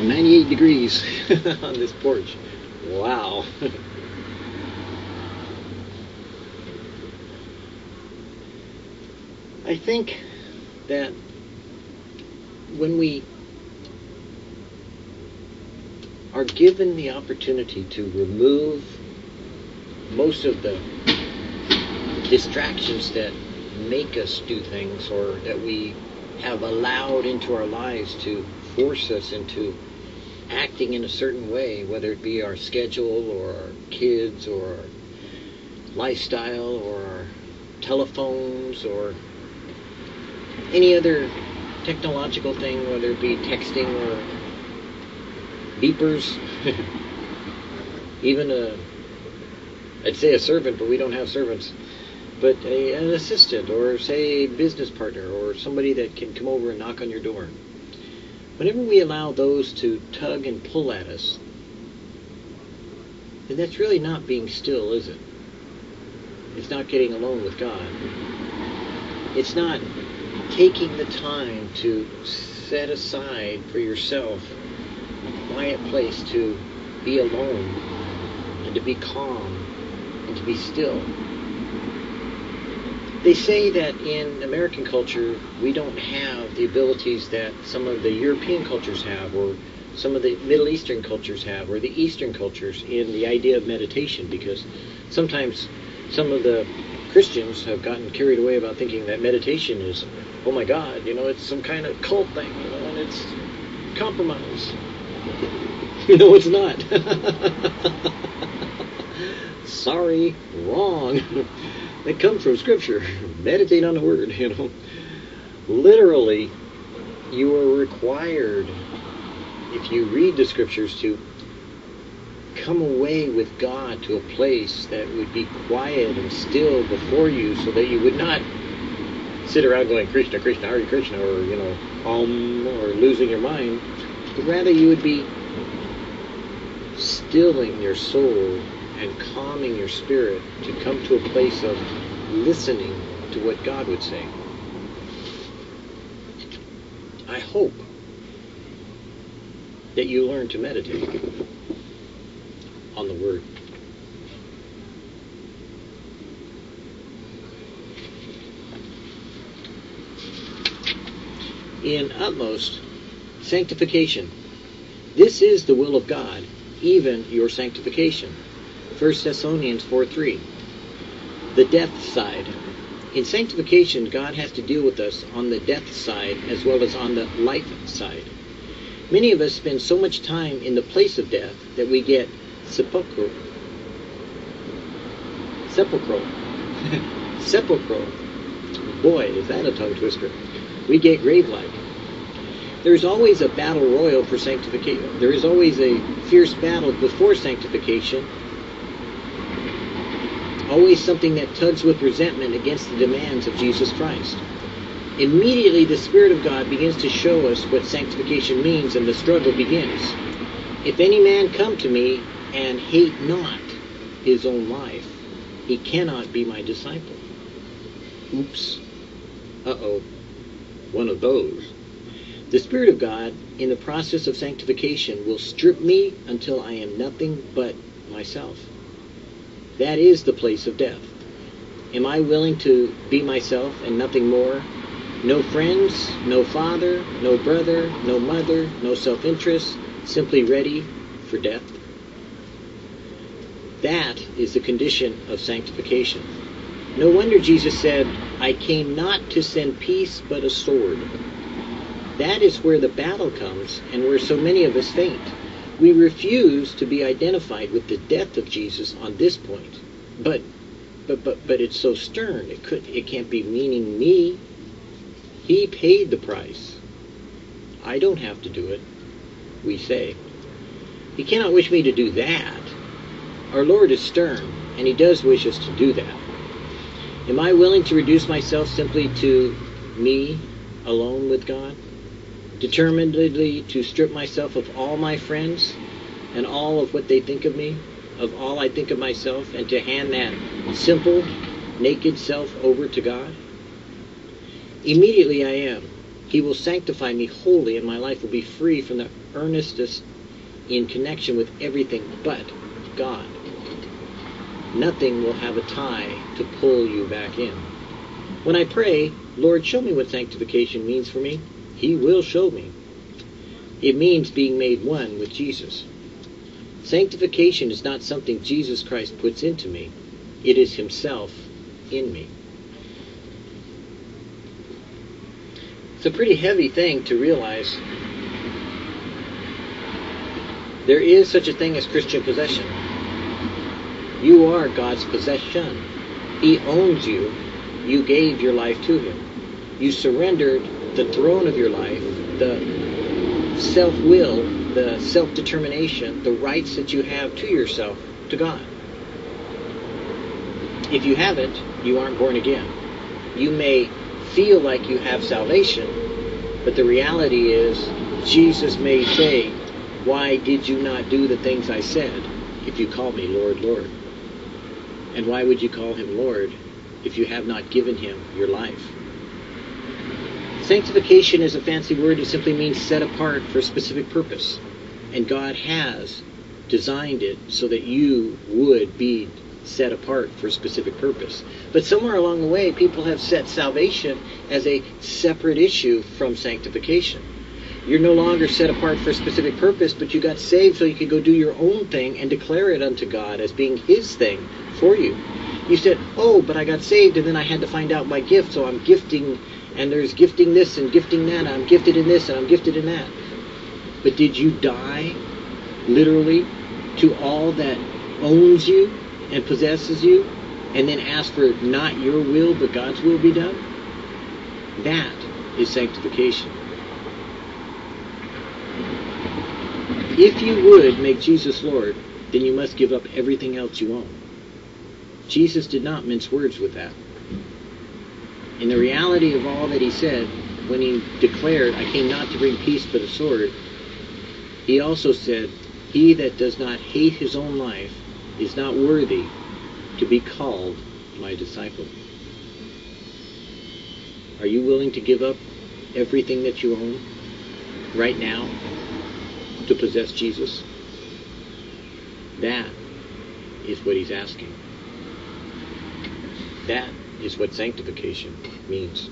and 98 degrees on this porch. Wow. I think that when we are given the opportunity to remove most of the distractions that make us do things or that we have allowed into our lives to force us into acting in a certain way, whether it be our schedule or our kids or our lifestyle or our telephones or any other technological thing, whether it be texting or beepers, even a, I'd say a servant, but we don't have servants, but a, an assistant or say a business partner or somebody that can come over and knock on your door. Whenever we allow those to tug and pull at us, then that's really not being still, is it? It's not getting alone with God. It's not taking the time to set aside for yourself a quiet place to be alone and to be calm and to be still. They say that in American culture we don't have the abilities that some of the European cultures have or some of the Middle Eastern cultures have or the Eastern cultures in the idea of meditation because sometimes some of the Christians have gotten carried away about thinking that meditation is, oh my God, you know, it's some kind of cult thing, you know, and it's compromise. no, it's not. Sorry, wrong. that comes from Scripture. Meditate on the Word, you know. Literally, you are required, if you read the Scriptures, to come away with God to a place that would be quiet and still before you so that you would not sit around going Krishna, Krishna, Hare Krishna, or, you know, Om, or losing your mind, but rather you would be stilling your soul and calming your spirit to come to a place of listening to what God would say. I hope that you learn to meditate on the Word. In utmost sanctification. This is the will of God, even your sanctification. 1 Thessalonians 4 3. The death side. In sanctification, God has to deal with us on the death side as well as on the life side. Many of us spend so much time in the place of death that we get sepulchral. Sepulchral. sepulchral. Boy, is that a tongue twister. We get grave-like. There's always a battle royal for sanctification. There is always a fierce battle before sanctification. Always something that tugs with resentment against the demands of Jesus Christ. Immediately, the Spirit of God begins to show us what sanctification means, and the struggle begins. If any man come to me and hate not his own life, he cannot be my disciple. Oops. Uh oh. One of those. The Spirit of God, in the process of sanctification, will strip me until I am nothing but myself. That is the place of death. Am I willing to be myself and nothing more? No friends, no father, no brother, no mother, no self interest, simply ready for death? That is the condition of sanctification. No wonder Jesus said, I came not to send peace but a sword. That is where the battle comes and where so many of us faint. We refuse to be identified with the death of Jesus on this point. But but but but it's so stern. It could it can't be meaning me. He paid the price. I don't have to do it, we say. He cannot wish me to do that. Our Lord is stern, and he does wish us to do that. Am I willing to reduce myself simply to me alone with God? Determinedly to strip myself of all my friends and all of what they think of me, of all I think of myself, and to hand that simple, naked self over to God? Immediately I am. He will sanctify me wholly, and my life will be free from the earnestness in connection with everything but God. Nothing will have a tie to pull you back in. When I pray, Lord, show me what sanctification means for me, He will show me. It means being made one with Jesus. Sanctification is not something Jesus Christ puts into me. It is Himself in me. It's a pretty heavy thing to realize. There is such a thing as Christian possession. You are God's possession. He owns you. You gave your life to Him. You surrendered the throne of your life, the self will, the self determination, the rights that you have to yourself to God. If you haven't, you aren't born again. You may feel like you have salvation, but the reality is, Jesus may say, Why did you not do the things I said if you call me Lord, Lord? And why would you call him Lord if you have not given him your life? Sanctification is a fancy word. It simply means set apart for a specific purpose. And God has designed it so that you would be set apart for a specific purpose. But somewhere along the way, people have set salvation as a separate issue from sanctification. You're no longer set apart for a specific purpose, but you got saved so you could go do your own thing and declare it unto God as being His thing for you. You said, Oh, but I got saved and then I had to find out my gift, so I'm gifting, and there's gifting this and gifting that. I'm gifted in this and I'm gifted in that. But did you die, literally, to all that owns you and possesses you, and then ask for not your will but God's will be done? That is sanctification. If you would make Jesus Lord, then you must give up everything else you own. Jesus did not mince words with that. In the reality of all that he said, when he declared, I came not to bring peace but a sword, he also said, He that does not hate his own life is not worthy to be called my disciple. Are you willing to give up everything that you own right now to possess Jesus? That is what he's asking. That is what sanctification means.